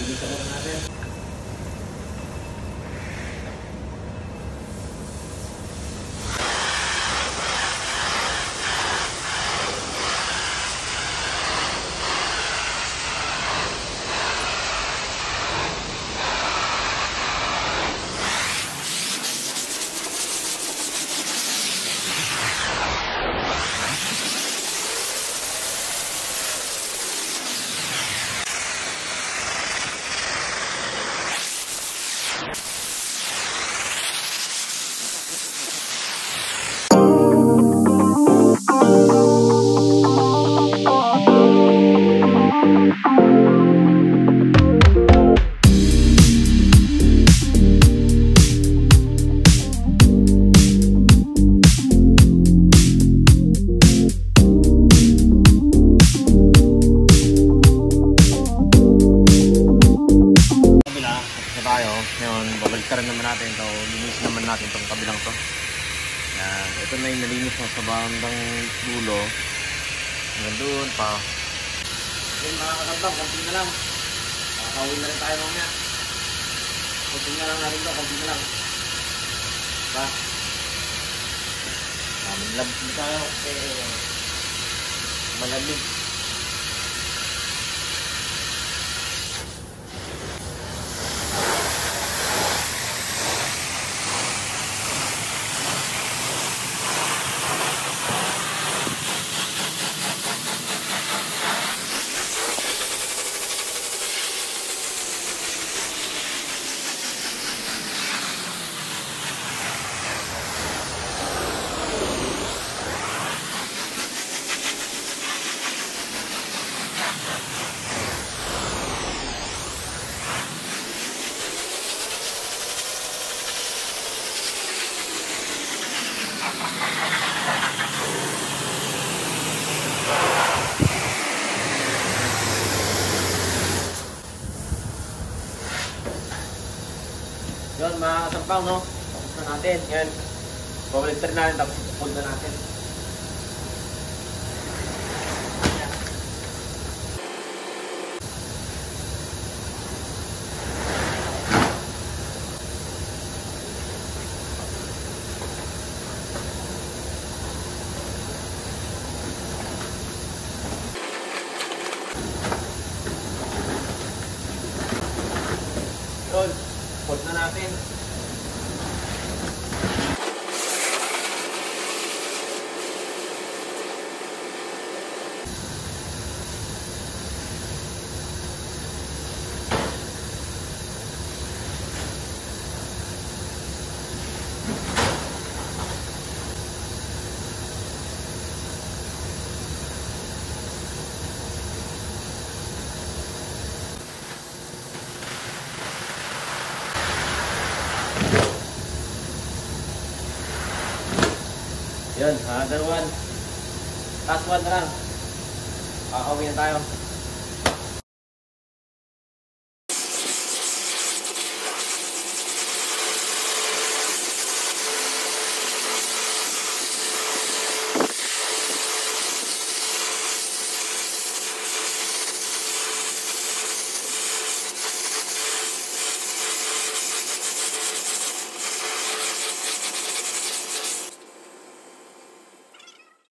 Bilisan natin. Rin naman natin ito linisin naman natin itong kabilang to. Yan. Ito na yung nalinis mo sa bandang dulo. Hanggang doon pa. Yun mga kakabang konti na lang. Makakawin na rin tayo mamaya. Konti na lang natin to konti na lang. Ba mamin lab na tayo eh malamig Kasampaw, no? Tapos na natin. Yan. Rin natin, tapos ipupod na natin. Pod na natin. Yun, another one. Last one na lang. Kakawin na tayo.